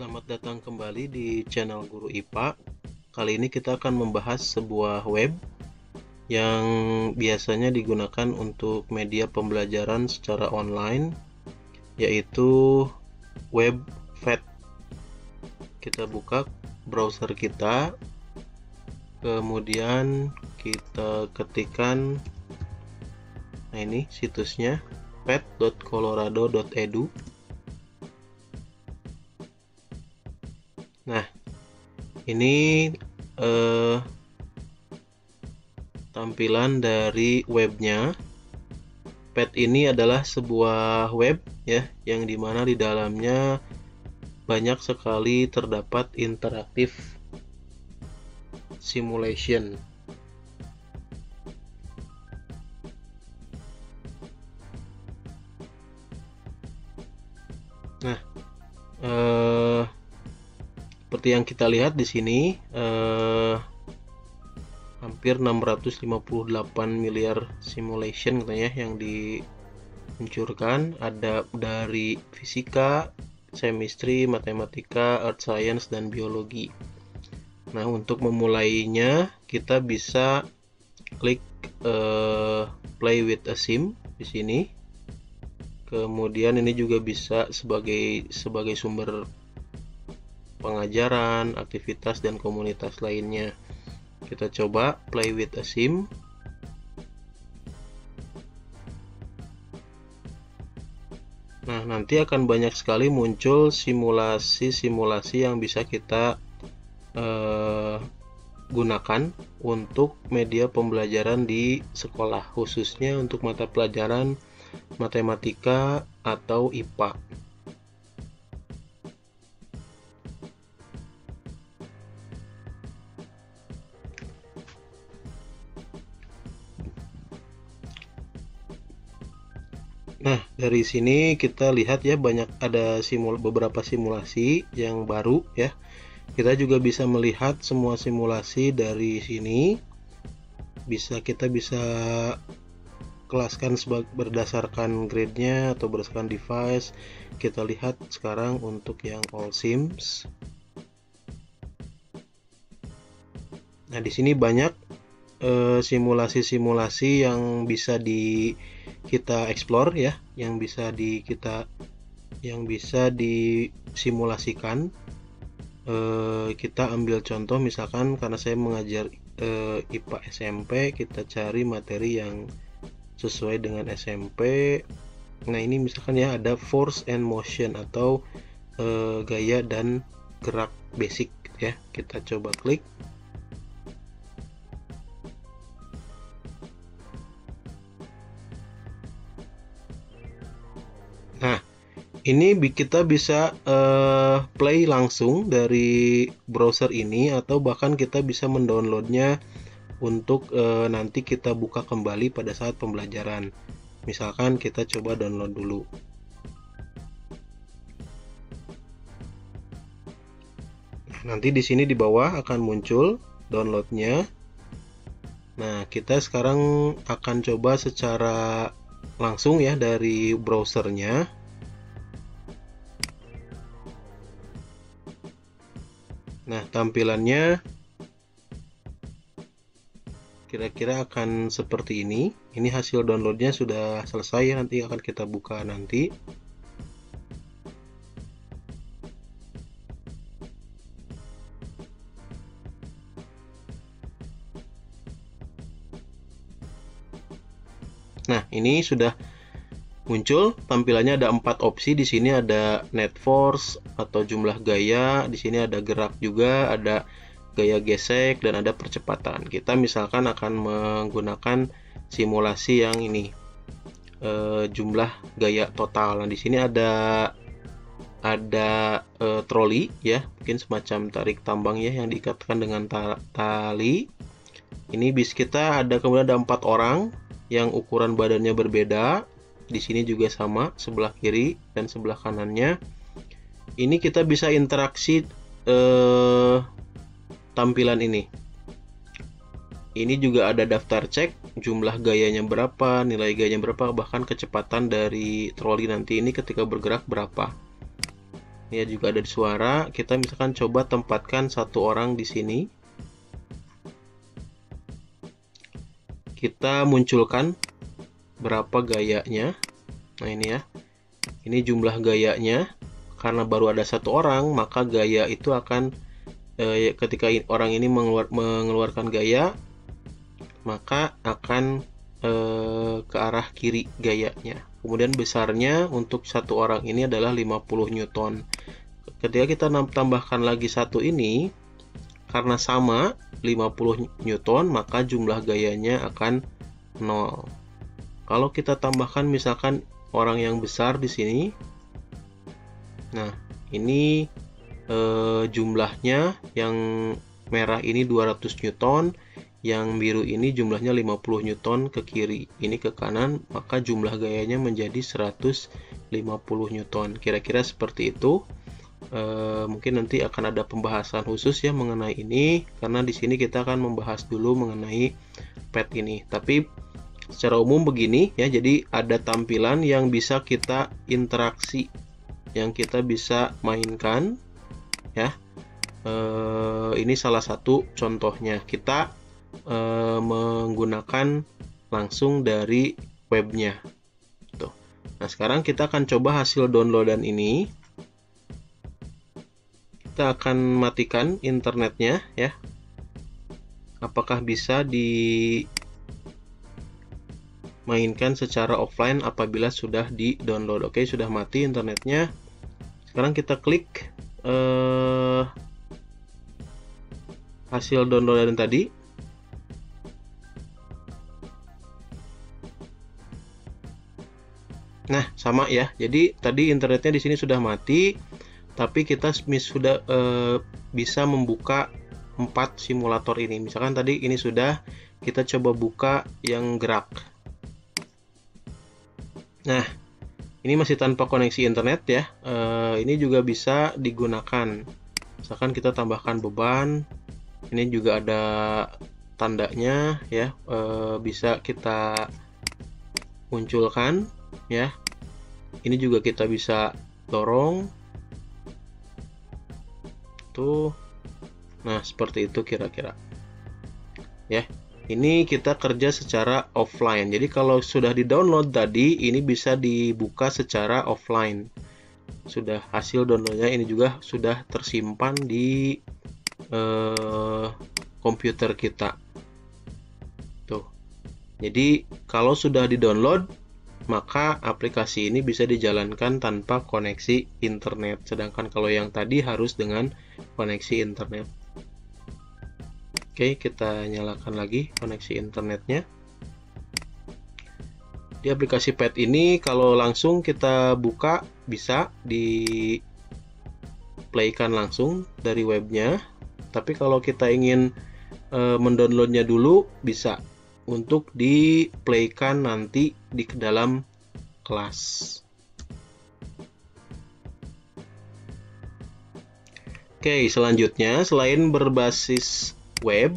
Selamat datang kembali di channel Guru IPA. Kali ini kita akan membahas sebuah web yang biasanya digunakan untuk media pembelajaran secara online, yaitu web FET. Kita buka browser kita, kemudian kita ketikkan, nah ini situsnya pet.colorado.edu ini eh, tampilan dari webnya. Pet ini adalah sebuah web ya, yang di mana di dalamnya banyak sekali terdapat interaktif simulation. Seperti yang kita lihat di sini eh, hampir 658 miliar simulation katanya yang diluncurkan ada dari fisika, chemistry, matematika, earth science dan biologi. Nah, untuk memulainya kita bisa klik eh, play with a sim di sini. Kemudian ini juga bisa sebagai sebagai sumber pengajaran, aktivitas, dan komunitas lainnya. Kita coba play with a sim. Nah, nanti akan banyak sekali muncul simulasi-simulasi yang bisa kita eh, gunakan untuk media pembelajaran di sekolah, khususnya untuk mata pelajaran matematika atau IPA. Dari sini kita lihat ya banyak ada simul beberapa simulasi yang baru ya. Kita juga bisa melihat semua simulasi dari sini. Bisa kita bisa kelaskan berdasarkan grade-nya atau berdasarkan device. Kita lihat sekarang untuk yang all sims. Nah, di sini banyak eh, simulasi-simulasi uh, yang bisa di kita explore ya yang bisa di kita yang bisa disimulasikan. E, kita ambil contoh misalkan karena saya mengajar e, IPA SMP kita cari materi yang sesuai dengan SMP nah ini misalkan ya ada force and motion atau e, gaya dan gerak basic ya. Kita coba klik ini kita bisa uh, play langsung dari browser ini atau bahkan kita bisa mendownloadnya untuk uh, nanti kita buka kembali pada saat pembelajaran. Misalkan kita coba download dulu. Nah, nanti di sini di bawah akan muncul downloadnya. Nah kita sekarang akan coba secara langsung ya dari browsernya Nah, tampilannya kira-kira akan seperti ini. Ini hasil downloadnya sudah selesai, nanti akan kita buka nanti. Nah, ini sudah muncul tampilannya ada empat opsi. Di sini ada net force atau jumlah gaya. Di sini ada gerak juga ada gaya gesek dan ada percepatan. Kita misalkan akan menggunakan simulasi yang ini e, jumlah gaya total. Nah di sini ada ada e, troli ya. Mungkin semacam tarik tambang ya yang diikatkan dengan tali. Ini bis kita ada kemudian ada empat orang yang ukuran badannya berbeda di sini juga sama sebelah kiri dan sebelah kanannya. Ini kita bisa interaksi eh, tampilan ini. Ini juga ada daftar cek jumlah gayanya berapa nilai gayanya berapa bahkan kecepatan dari troli nanti ini ketika bergerak berapa. Ya juga ada di suara. Kita misalkan coba tempatkan satu orang di sini. Kita munculkan berapa gayanya. Nah ini ya. Ini jumlah gayanya. Karena baru ada satu orang maka gaya itu akan eh, ketika orang ini mengeluar, mengeluarkan gaya maka akan eh, ke arah kiri gayanya. Kemudian besarnya untuk satu orang ini adalah 50 Newton. Ketika kita tambahkan lagi satu ini karena sama 50 Newton maka jumlah gayanya akan 0 kalau kita tambahkan misalkan orang yang besar di sini nah ini eh, jumlahnya yang merah ini 200 Newton yang biru ini jumlahnya 50 Newton ke kiri ini ke kanan maka jumlah gayanya menjadi 150 Newton. Kira-kira seperti itu. E, mungkin nanti akan ada pembahasan khusus ya mengenai ini karena di sini kita akan membahas dulu mengenai pet ini. Tapi secara umum begini ya jadi ada tampilan yang bisa kita interaksi yang kita bisa mainkan ya e, ini salah satu contohnya kita e, menggunakan langsung dari webnya. Tuh. Nah sekarang kita akan coba hasil downloadan ini. Kita akan matikan internetnya ya. Apakah bisa dimainkan secara offline apabila sudah di download? Oke sudah mati internetnya. Sekarang kita klik eh, hasil downloadan tadi Nah, sama ya. Jadi tadi internetnya di sini sudah mati, tapi kita sudah e, bisa membuka empat simulator ini. Misalkan tadi ini sudah kita coba buka yang gerak. Nah, ini masih tanpa koneksi internet ya. E, ini juga bisa digunakan. Misalkan kita tambahkan beban, ini juga ada tandanya ya. E, bisa kita munculkan ya ini juga kita bisa dorong tuh nah seperti itu kira-kira ya ini kita kerja secara offline jadi kalau sudah di download tadi ini bisa dibuka secara offline sudah hasil downloadnya ini juga sudah tersimpan di eh, komputer kita tuh jadi kalau sudah di download maka aplikasi ini bisa dijalankan tanpa koneksi internet. Sedangkan kalau yang tadi harus dengan koneksi internet. Oke, kita nyalakan lagi koneksi internetnya. Di aplikasi Pet ini kalau langsung kita buka bisa di playkan langsung dari webnya. Tapi kalau kita ingin e, mendownloadnya dulu bisa untuk di playkan nanti di dalam kelas. Oke, selanjutnya selain berbasis web,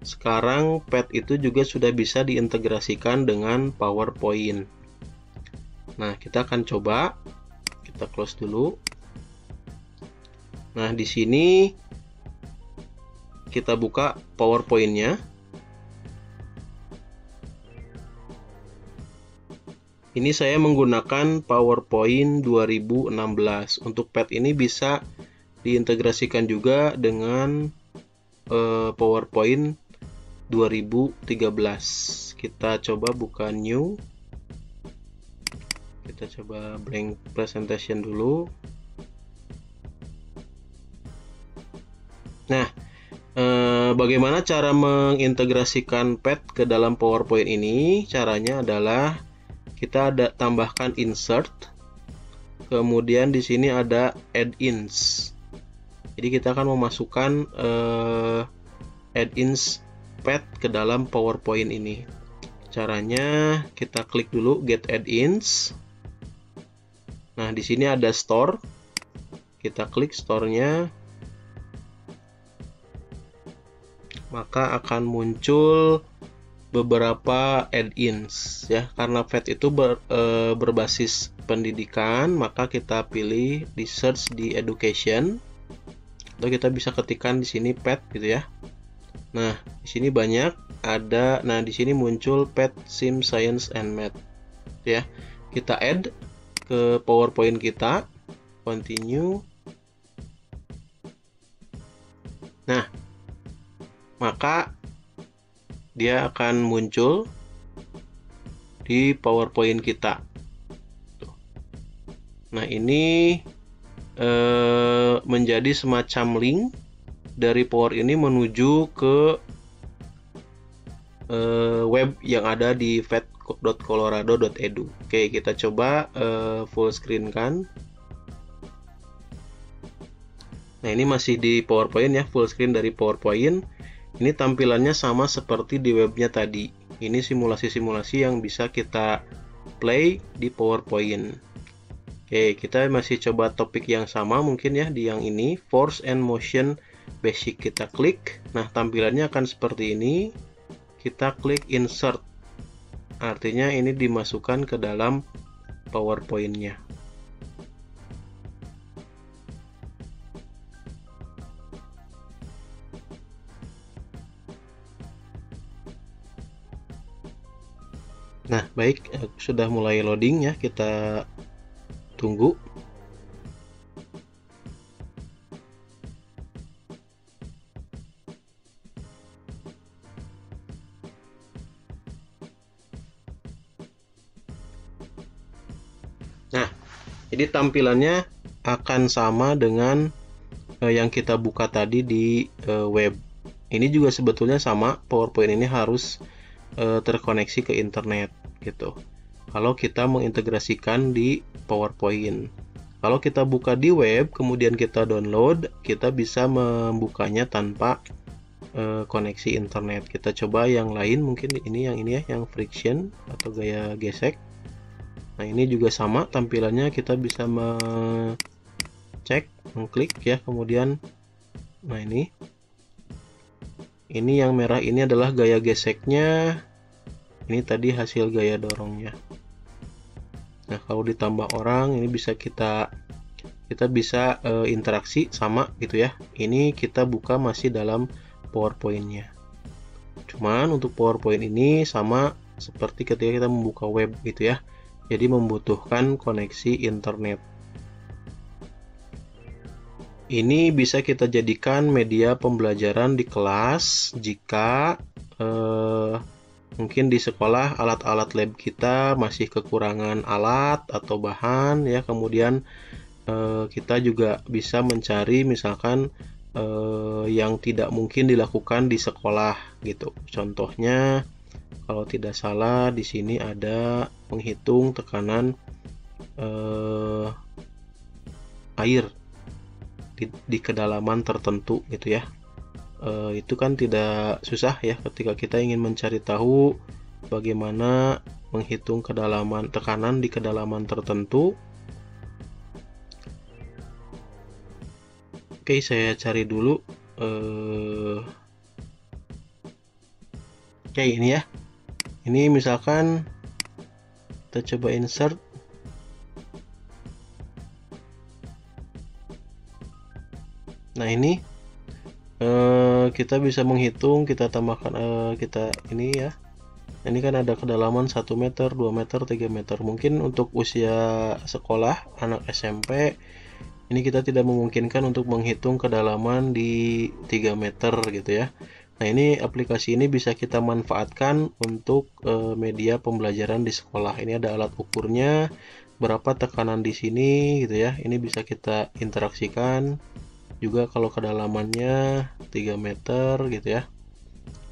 sekarang pet itu juga sudah bisa diintegrasikan dengan PowerPoint. Nah, kita akan coba kita close dulu. Nah, di sini kita buka PowerPoint-nya. Ini saya menggunakan PowerPoint 2016. Untuk pet ini bisa diintegrasikan juga dengan uh, PowerPoint 2013. Kita coba buka new. Kita coba blank presentation dulu. Nah, eh, bagaimana cara mengintegrasikan pet ke dalam PowerPoint ini? Caranya adalah kita ada tambahkan insert kemudian di sini ada add-ins jadi kita akan memasukkan uh, add-ins pad ke dalam PowerPoint ini. Caranya kita klik dulu get add-ins nah di sini ada store. Kita klik store-nya. Maka akan muncul beberapa add-ins ya. Karena FET itu ber, e, berbasis pendidikan maka kita pilih di search di education atau kita bisa ketikkan di sini pet gitu ya. Nah di sini banyak ada nah di sini muncul pet sim science and math. Ya. Kita add ke powerpoint kita. Continue. Nah maka dia akan muncul di PowerPoint kita. Nah, ini eh, menjadi semacam link dari Power ini menuju ke eh, web yang ada di vet.colorado.edu. Oke, kita coba eh, full screen kan. Nah, ini masih di PowerPoint ya, full screen dari PowerPoint ini tampilannya sama seperti di webnya tadi. Ini simulasi-simulasi yang bisa kita play di PowerPoint. Oke, kita masih coba topik yang sama mungkin ya di yang ini, force and motion basic kita klik. Nah, tampilannya akan seperti ini. Kita klik insert. Artinya ini dimasukkan ke dalam PowerPoint-nya. Nah, baik, eh, sudah mulai loading ya, kita tunggu. Nah, jadi tampilannya akan sama dengan eh, yang kita buka tadi di eh, web. Ini juga sebetulnya sama, PowerPoint ini harus eh, terkoneksi ke internet gitu. Kalau kita mengintegrasikan di PowerPoint. Kalau kita buka di web, kemudian kita download, kita bisa membukanya tanpa e, koneksi internet. Kita coba yang lain, mungkin ini yang ini ya, yang friction atau gaya gesek. Nah ini juga sama tampilannya, kita bisa mengcek, mengklik ya, kemudian, nah ini, ini yang merah ini adalah gaya geseknya ini tadi hasil gaya dorongnya nah kalau ditambah orang ini bisa kita kita bisa e, interaksi sama gitu ya. Ini kita buka masih dalam powerpointnya. Cuman untuk powerpoint ini sama seperti ketika kita membuka web gitu ya. Jadi membutuhkan koneksi internet. Ini bisa kita jadikan media pembelajaran di kelas jika eh, mungkin di sekolah alat-alat lab kita masih kekurangan alat atau bahan ya. Kemudian eh, kita juga bisa mencari misalkan eh, yang tidak mungkin dilakukan di sekolah gitu. Contohnya kalau tidak salah di sini ada menghitung tekanan eh, air di, di kedalaman tertentu gitu ya uh, itu kan tidak susah ya ketika kita ingin mencari tahu bagaimana menghitung kedalaman tekanan di kedalaman tertentu. Oke, saya cari dulu. Uh, Oke, ini ya. Ini misalkan kita coba insert Nah, ini uh, kita bisa menghitung kita tambahkan uh, kita ini ya ini kan ada kedalaman 1 meter 2 meter 3 meter mungkin untuk usia sekolah anak SMP ini kita tidak memungkinkan untuk menghitung kedalaman di 3 meter gitu ya Nah ini aplikasi ini bisa kita manfaatkan untuk uh, media pembelajaran di sekolah. Ini ada alat ukurnya, berapa tekanan di sini gitu ya. Ini bisa kita interaksikan juga kalau kedalamannya 3 meter gitu ya.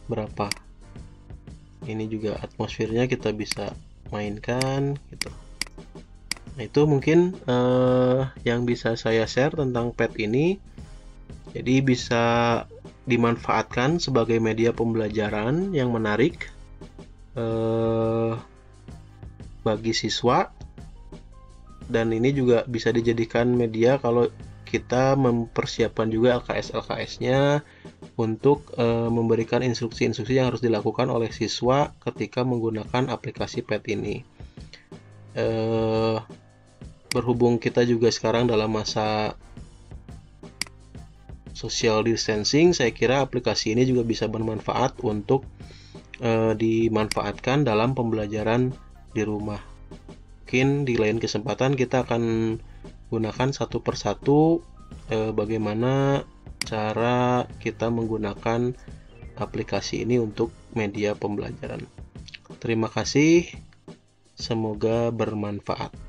Berapa? Ini juga atmosfernya kita bisa mainkan gitu. Nah itu mungkin eh, yang bisa saya share tentang pet ini. Jadi bisa dimanfaatkan sebagai media pembelajaran yang menarik eh, bagi siswa. Dan ini juga bisa dijadikan media kalau kita mempersiapkan juga LKS-LKS-nya untuk e, memberikan instruksi-instruksi yang harus dilakukan oleh siswa ketika menggunakan aplikasi PET ini. E, berhubung kita juga sekarang dalam masa social distancing, saya kira aplikasi ini juga bisa bermanfaat untuk e, dimanfaatkan dalam pembelajaran di rumah. Mungkin di lain kesempatan kita akan gunakan satu persatu e, bagaimana cara kita menggunakan aplikasi ini untuk media pembelajaran. Terima kasih, semoga bermanfaat.